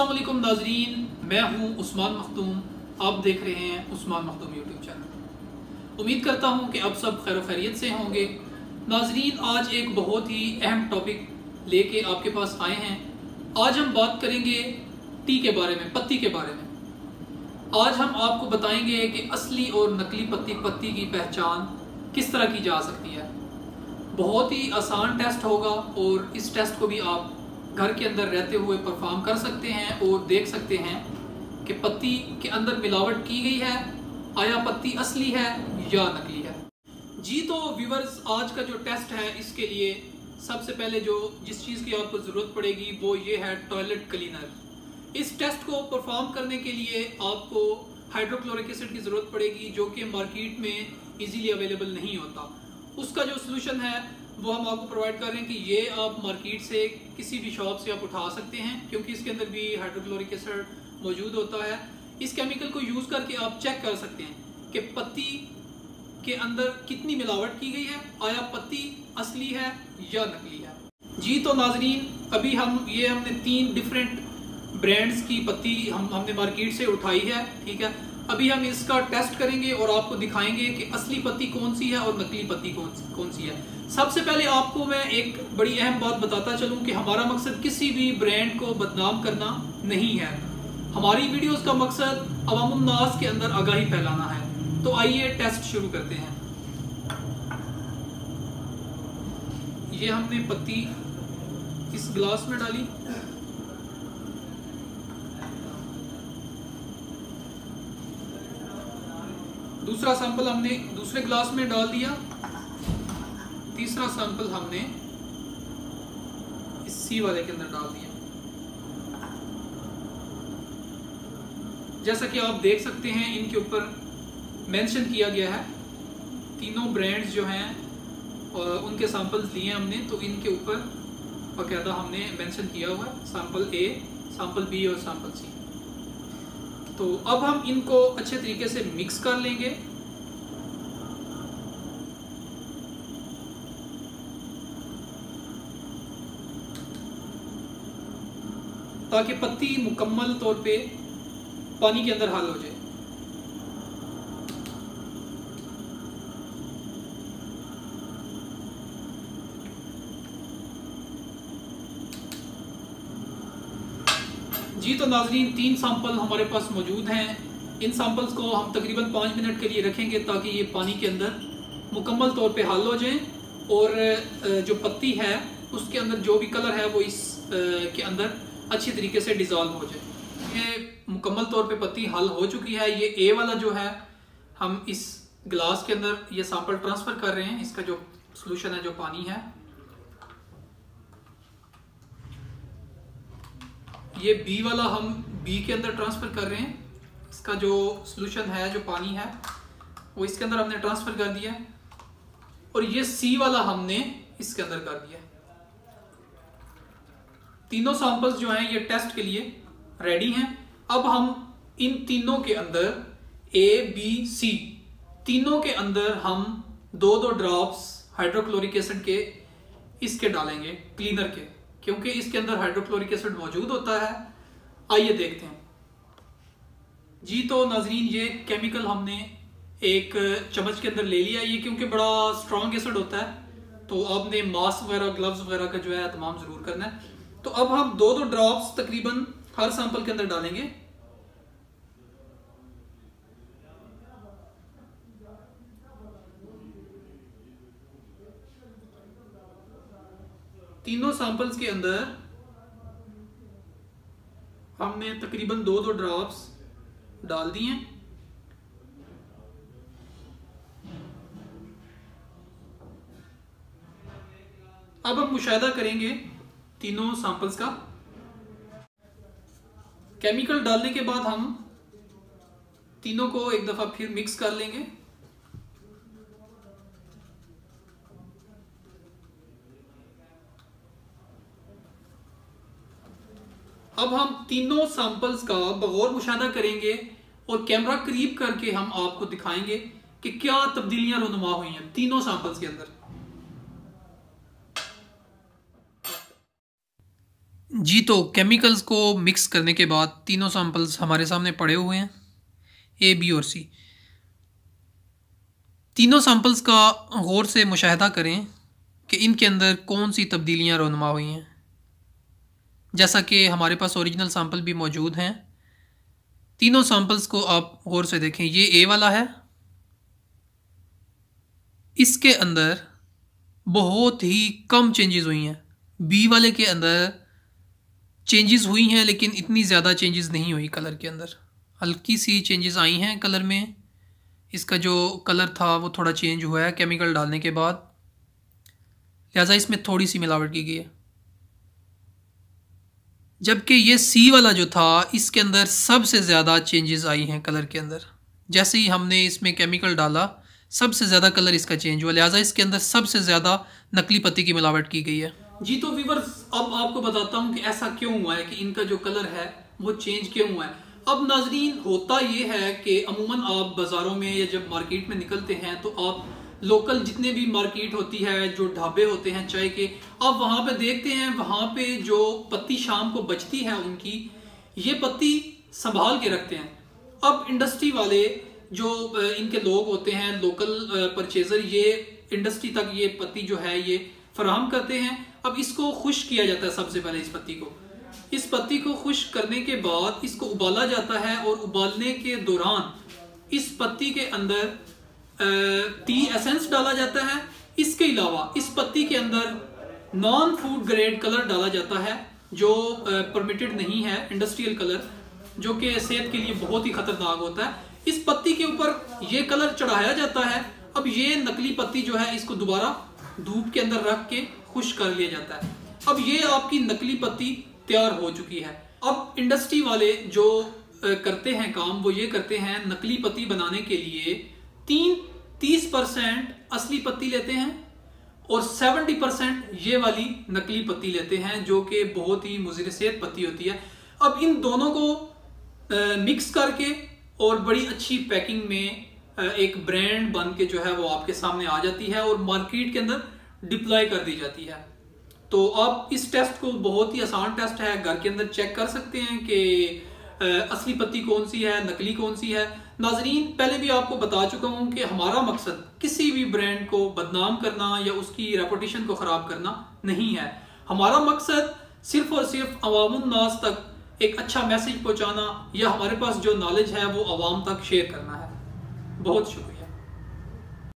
वालेकुम नाजरीन, मैं हूँ उस्मान मखदूम। आप देख रहे हैं उस्मान मखदूम यूट्यूब चैनल। उम्मीद करता हूँ कि आप सब खैर खैरियत से होंगे। नाजरीन, आज एक बहुत ही अहम टॉपिक लेके आपके पास आए हैं। आज हम बात करेंगे टी के बारे में, पत्ती के बारे में। आज हम आपको बताएँगे कि असली और नकली पत्ती पत्ती की पहचान किस तरह की जा सकती है। बहुत ही आसान टेस्ट होगा और इस टेस्ट को भी आप घर के अंदर रहते हुए परफॉर्म कर सकते हैं और देख सकते हैं कि पत्ती के अंदर मिलावट की गई है, आया पत्ती असली है या नकली है। जी तो व्यूवर्स आज का जो टेस्ट है, इसके लिए सबसे पहले जो जिस चीज़ की आपको ज़रूरत पड़ेगी, वो ये है टॉयलेट क्लीनर इस टेस्ट को परफॉर्म करने के लिए आपको हाइड्रोक्लोरिक एसिड की ज़रूरत पड़ेगी, जो कि मार्केट में इजीली अवेलेबल नहीं होता। उसका जो सोल्यूशन है वो हम आपको प्रोवाइड कर रहे हैं कि ये आप मार्केट से किसी भी शॉप से आप उठा सकते हैं, क्योंकि इसके अंदर भी हाइड्रोक्लोरिक एसिड मौजूद होता है। इस केमिकल को यूज़ करके आप चेक कर सकते हैं कि पत्ती के अंदर कितनी मिलावट की गई है, आया पत्ती असली है या नकली है। जी तो नाजरीन, अभी हम, ये हमने तीन डिफरेंट ब्रांड्स की पत्ती हम, हमने मार्केट से उठाई है, ठीक है? अभी हम इसका टेस्ट करेंगे और आपको दिखाएँगे कि असली पत्ती कौन सी है और नकली पत्ती कौन कौन सी है। सबसे पहले आपको मैं एक बड़ी अहम बात बताता चलूँ कि हमारा मकसद किसी भी ब्रांड को बदनाम करना नहीं है। हमारी वीडियोस का मकसद अवामनास के अंदर आगाही फैलाना है। तो आइए टेस्ट शुरू करते हैं। ये हमने पत्ती इस गिलास में डाली। दूसरा सैंपल हमने दूसरे ग्लास में डाल दिया। तीसरा सैंपल हमने इस सी वाले के अंदर डाल दिया। जैसा कि आप देख सकते हैं, इनके ऊपर मेंशन किया गया है। तीनों ब्रांड्स जो हैं और उनके सैंपल्स लिए हमने तो इनके ऊपर बाकायदा हमने मेंशन किया हुआ है सैंपल ए सैंपल बी और सैंपल सी तो अब हम इनको अच्छे तरीके से मिक्स कर लेंगे। ताकि पत्ती मुकम्मल तौर पे पानी के अंदर हल हो जाए। जी तो नाजरीन, तीन सैंपल हमारे पास मौजूद हैं। इन सैंपल्स को हम तकरीबन पाँच मिनट के लिए रखेंगे ताकि ये पानी के अंदर मुकम्मल तौर पे हल हो जाए और जो पत्ती है, उसके अंदर जो भी कलर है वो इस के अंदर अच्छी तरीके से डिज़ोल्व हो जाए। ये मुकम्मल तौर पे पत्ती हल हो चुकी है। ये ए वाला जो है, हम इस गिलास के अंदर ये सैंपल ट्रांसफ़र कर रहे हैं। इसका जो सोल्यूशन है, जो पानी है। ये बी वाला हम बी के अंदर ट्रांसफ़र कर रहे हैं। इसका जो सोल्यूशन है, जो पानी है, वो इसके अंदर हमने ट्रांसफ़र कर दिया और ये सी वाला हमने इसके अंदर कर दिया तीनों सैंपल्स जो हैं, ये टेस्ट के लिए रेडी हैं। अब हम इन तीनों के अंदर ए बी सी तीनों के अंदर हम दो दो ड्रॉप्स हाइड्रोक्लोरिक एसिड के, इसके डालेंगे क्लीनर के। क्योंकि इसके अंदर हाइड्रोक्लोरिक एसिड मौजूद होता है। आइए देखते हैं। जी तो नाजरीन, ये केमिकल हमने एक चम्मच के अंदर ले लिया ये क्योंकि बड़ा स्ट्रॉन्ग एसिड होता है तो आपने मास्क वगैरह ग्लव्स वगैरह का जो है, तमाम ज़रूर करना है। तो अब हम दो दो ड्रॉप्स तकरीबन हर सैंपल के अंदर डालेंगे। तीनों सैंपल्स के अंदर हमने तकरीबन दो दो ड्रॉप्स डाल दिए अब हम मुशाहिदा करेंगे तीनों सैंपल्स का। केमिकल डालने के बाद हम तीनों को एक दफ़ा फिर मिक्स कर लेंगे। अब हम तीनों सैंपल्स का बगौर मुशाह करेंगे और कैमरा करीब करके हम आपको दिखाएँगे कि क्या तब्दीलियाँ रुनुमा हुई हैं तीनों सैंपल्स के अंदर। जी तो केमिकल्स को मिक्स करने के बाद तीनों सैंपल्स हमारे सामने पड़े हुए हैं ए बी और सी तीनों सैंपल्स का गौर से मुशाह करें कि इनके अंदर कौन सी तब्दीलियाँ रोनमा हुई हैं। जैसा कि हमारे पास ओरिजिनल सैंपल भी मौजूद हैं, तीनों सैंपल्स को आप गौर से देखें। ये ए वाला है। इसके अंदर बहुत ही कम चेंजेस हुई हैं। बी वाले के अंदर चेंजेस हुई हैं, लेकिन इतनी ज़्यादा चेंजेस नहीं हुई कलर के अंदर। हल्की सी चेंजेस आई हैं कलर में। इसका जो कलर था, वो थोड़ा चेंज हुआ है केमिकल डालने के बाद। लिहाजा इसमें थोड़ी सी मिलावट की गई है। जबकि ये सी वाला जो था, इसके अंदर सबसे ज़्यादा चेंजेस आई हैं कलर के अंदर। जैसे ही हमने इसमें केमिकल डाला, सबसे ज़्यादा कलर इसका चेंज हुआ। लिहाजा इसके अंदर सबसे ज़्यादा नकली पत्ती की मिलावट की गई है। जी तो वीवर्स अब आपको बताता हूँ कि ऐसा क्यों हुआ है कि इनका जो कलर है, वो चेंज क्यों हुआ है। अब नाजरीन, होता ये है कि अमूमन आप बाज़ारों में या जब मार्केट में निकलते हैं तो आप लोकल जितने भी मार्केट होती है, जो ढाबे होते हैं चाय के, आप वहाँ पे देखते हैं, वहाँ पे जो पत्ती शाम को बचती है उनकी, ये पत्ती संभाल के रखते हैं। अब इंडस्ट्री वाले जो इनके लोग होते हैं लोकल परचेजर ये इंडस्ट्री तक ये पत्ती जो है, ये फराहम करते हैं। अब इसको खुश किया जाता है सबसे पहले इस पत्ती को। इस पत्ती को खुश करने के बाद इसको उबाला जाता है और उबालने के दौरान इस पत्ती के अंदर टी एसेंस डाला जाता है। इसके अलावा इस पत्ती के अंदर नॉन फ़ूड ग्रेड कलर डाला जाता है, जो परमिटेड नहीं है, इंडस्ट्रियल कलर, जो कि सेहत के लिए बहुत ही खतरनाक होता है। इस पत्ती के ऊपर ये कलर चढ़ाया जाता है। अब ये नकली पत्ती जो है, इसको दोबारा धूप के अंदर रख के खुश कर लिया जाता है। अब ये आपकी नकली पत्ती तैयार हो चुकी है। अब इंडस्ट्री वाले जो करते हैं काम, वो ये करते हैं, नकली पत्ती बनाने के लिए तीन तीस परसेंट असली पत्ती लेते हैं और सेवेंटी परसेंट ये वाली नकली पत्ती लेते हैं, जो कि बहुत ही मुजिर सेहत पत्ती होती है। अब इन दोनों को मिक्स करके और बड़ी अच्छी पैकिंग में एक ब्रांड बन के जो है वो आपके सामने आ जाती है और मार्केट के अंदर डिप्लॉय कर दी जाती है। तो आप इस टेस्ट को बहुत ही आसान टेस्ट है। घर के अंदर चेक कर सकते हैं कि असली पत्ती कौन सी है, नकली कौन सी है। नाजरीन, पहले भी आपको बता चुका हूँ कि हमारा मकसद किसी भी ब्रांड को बदनाम करना या उसकी रेपुटेशन को ख़राब करना नहीं है। हमारा मकसद सिर्फ़ और सिर्फ़ अवामनास तक एक अच्छा मैसेज पहुंचाना या हमारे पास जो नॉलेज है वो आवाम तक शेयर करना है। बहुत शुक्रिया